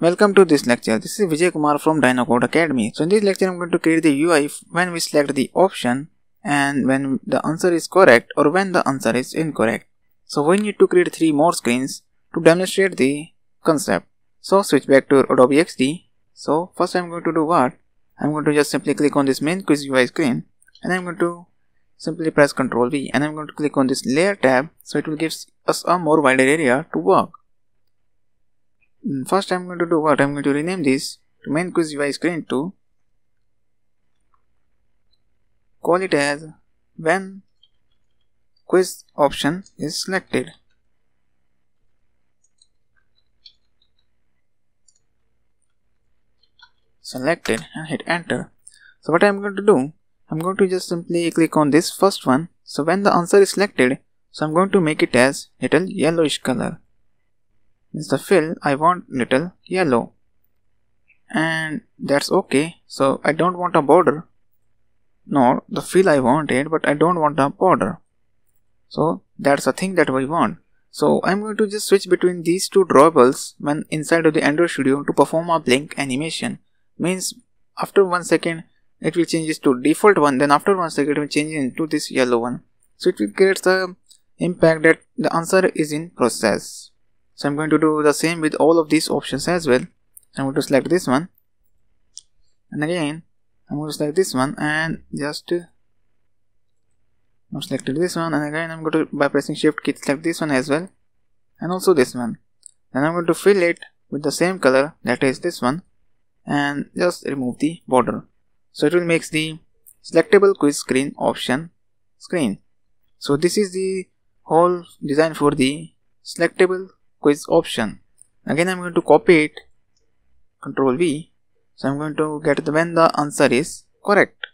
Welcome to this lecture. This is Vijay Kumar from Dino Code Academy. So in this lecture I'm going to create the UI when we select the option and when the answer is correct or when the answer is incorrect. So we need to create three more screens to demonstrate the concept. So switch back to Adobe XD. So first I'm going to do what? I'm going to just simply click on this main quiz UI screen and I'm going to simply press Ctrl V and I'm going to click on this layer tab so it will give us a more wider area to work. Hmm, first I'm going to do what? I'm going to rename this to main quiz UI screen to call it as when quiz option is selected. Selected and hit enter. So what I'm going to do, I'm going to just simply click on this first one. So when the answer is selected, so I'm going to make it as little yellowish color. Means the fill I want little yellow. And that's okay. So I don't want a border. No, the fill I wanted, but I don't want a border. So that's the thing that we want. So I'm going to just switch between these two drawables when inside of the Android Studio to perform a blink animation. Means after one second it will change to default one then after one second it will change into this yellow one. So it will create the impact that the answer is in process. So I'm going to do the same with all of these options as well. I'm going to select this one. And again I'm going to select this one and just I've selected this one. And again I'm going to by pressing shift key select this one as well. And also this one. Then I'm going to fill it with the same color that is this one. And just remove the border. So it will make the selectable quiz screen option screen. So this is the whole design for the selectable quiz option. Again I'm going to copy it. Control V. So I'm going to get the when the answer is correct.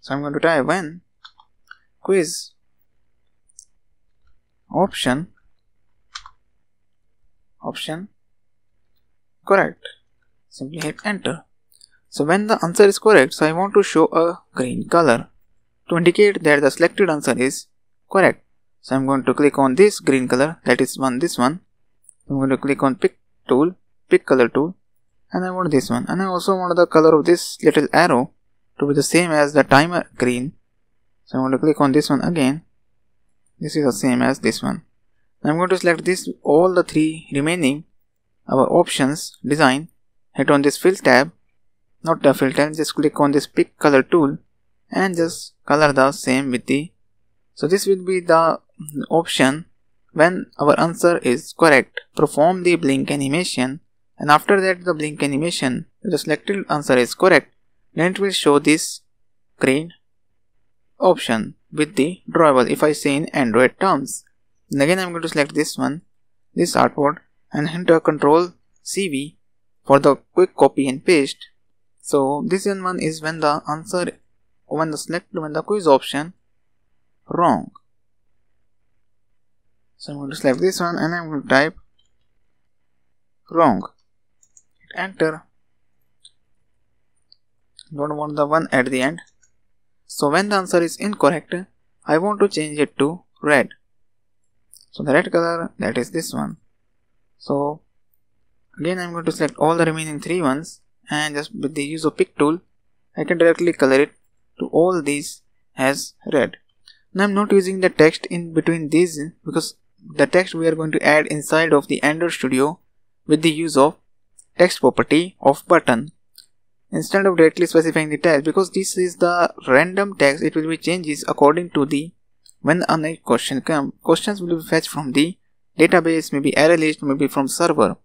So I'm going to type when quiz option option correct. Simply hit enter. So when the answer is correct so I want to show a green color. To indicate that the selected answer is correct. So I'm going to click on this green color. That is one this one I'm going to click on pick tool, pick color tool and I want this one. And I also want the color of this little arrow to be the same as the timer green. So I'm going to click on this one again. This is the same as this one. I'm going to select this all the three remaining our options design hit on this fill tab not the fill tab just click on this pick color tool and just color the same with the so this will be the option when our answer is correct, perform the blink animation and after that the blink animation, if the selected answer is correct, then it will show this green option with the drawable if I say in Android terms. And again I'm going to select this one, this artboard and enter control CV for the quick copy and paste. So this one is when the answer when the select when the quiz option wrong so I'm going to select this one and I'm going to type wrong. Hit enter. Don't want the one at the end. So when the answer is incorrect, I want to change it to red. So the red color that is this one. So again I'm going to select all the remaining three ones and just with the use of pick tool I can directly color it to all these as red. Now I'm not using the text in between these because the text we are going to add inside of the Android Studio with the use of text property of button. Instead of directly specifying the text because this is the random text it will be changes according to the when a question come questions will be fetched from the database maybe array list maybe from server.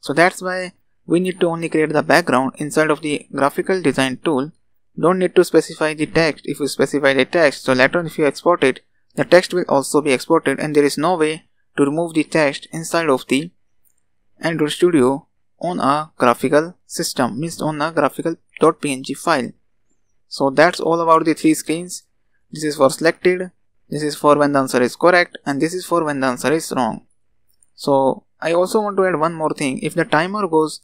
So that's why we need to only create the background inside of the graphical design tool. Don't need to specify the text. If you specify the text so later on if you export it the text will also be exported and there is no way to remove the text inside of the Android Studio on a graphical system, means on a graphical.png file. So that's all about the three screens. This is for selected, this is for when the answer is correct and this is for when the answer is wrong. So I also want to add one more thing. If the timer goes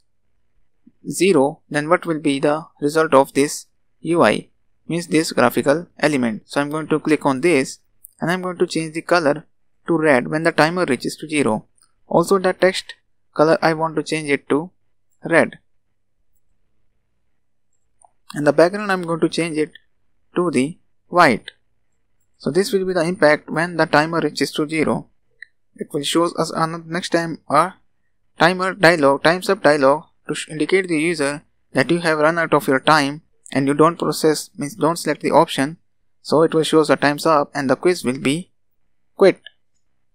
0 then what will be the result of this UI means this graphical element. So I'm going to click on this and I'm going to change the color to red when the timer reaches to 0. Also the text color I want to change it to red. And the background I'm going to change it to the white. So this will be the impact when the timer reaches to 0 it will show us another next time a timer dialog times up dialog to indicate the user that you have run out of your time and you don't process means don't select the option so it will show the times up and the quiz will be quit.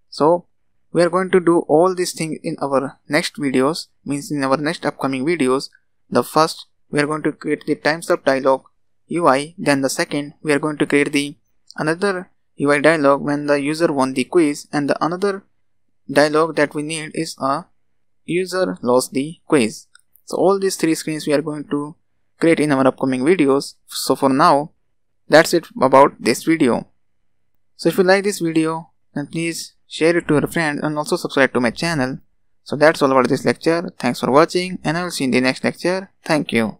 So we are going to do all these things in our next videos means in our next upcoming videos. The first we are going to create the times up dialog UI then the second we are going to create the another UI dialog when the user won the quiz and the another dialog that we need is a user lost the quiz. So all these three screens we are going to create in our upcoming videos. So for now that's it about this video. So if you like this video then please share it to your friends and also subscribe to my channel. So that's all about this lecture. Thanks for watching and i will see you in the next lecture. Thank you